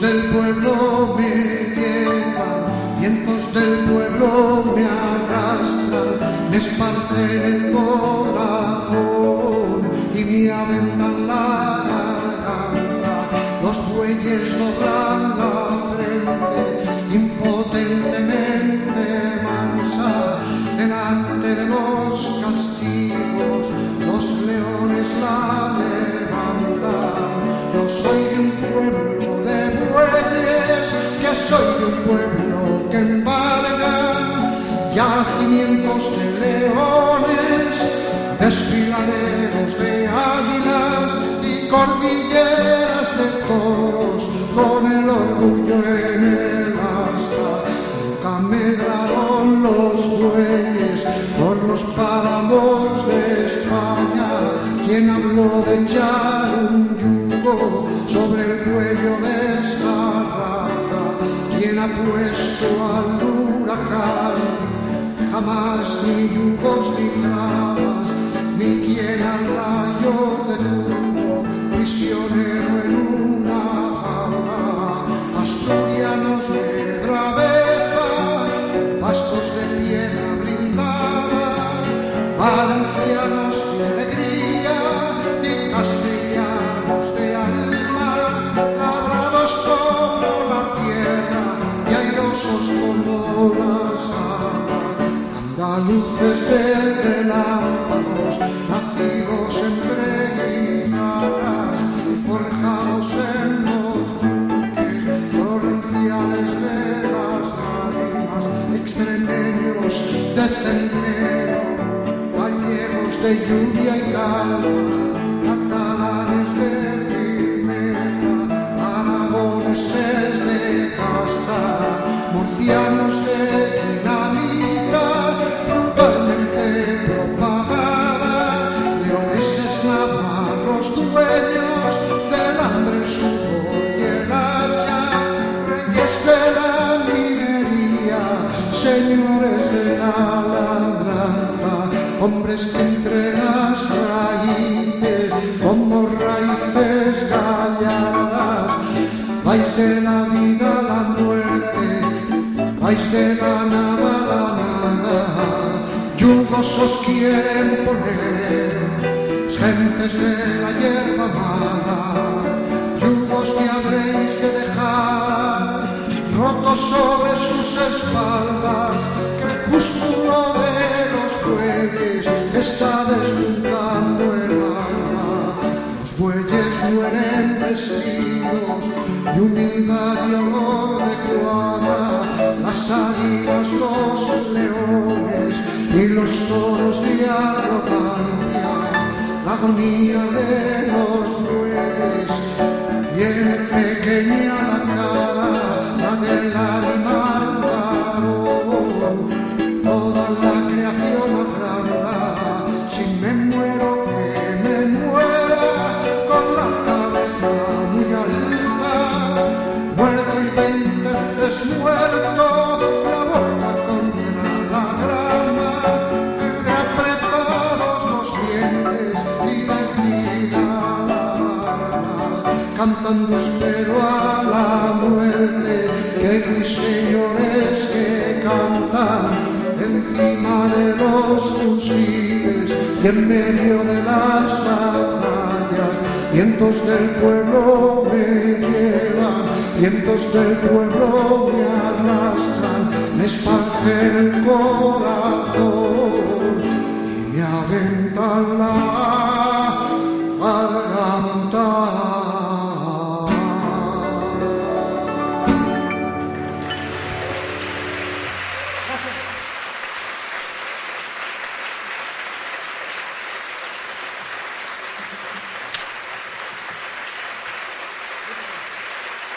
Del pueblo me llevan, vientos del pueblo me arrastran, me esparcen el corazón y me aventan la garganta. Los bueyes doblan la frente, impotentemente mansa, delante de los castigos, los leones la soy de un pueblo que embarga yacimientos de leones, desfiladeros de águilas y cordilleras de toros con el orgullo en el asta. Nunca medraron los huevos. ¿Quién ha puesto al huracán? Jamás ni yugos ni trabas, andaluces de relámpagos, nacidos entre guitarras y forjados en los yunques, provinciales de las lágrimas, extremeños de centeno, gallegos de lluvia y calma, catalanes señores de la labranza, hombres que entre las raíces, como raíces galladas, vais de la vida a la muerte, vais de la nada a la nada, yugos os quieren poner, gentes de la hierba mala, yugos que habréis de dejar, rotos sobre sus espaldas, crepúsculo de los bueyes está despuntando el alma. Los bueyes mueren vestidos de humildad y amor de cuadra, las águilas, los leones y los toros de arrogancia, la agonía de cantando espero a la muerte, que ruiseñores que cantan encima de los fusiles y en medio de las batallas, vientos del pueblo me llevan, vientos del pueblo me arrastran, me esparcen el corazón y me aventan la garganta.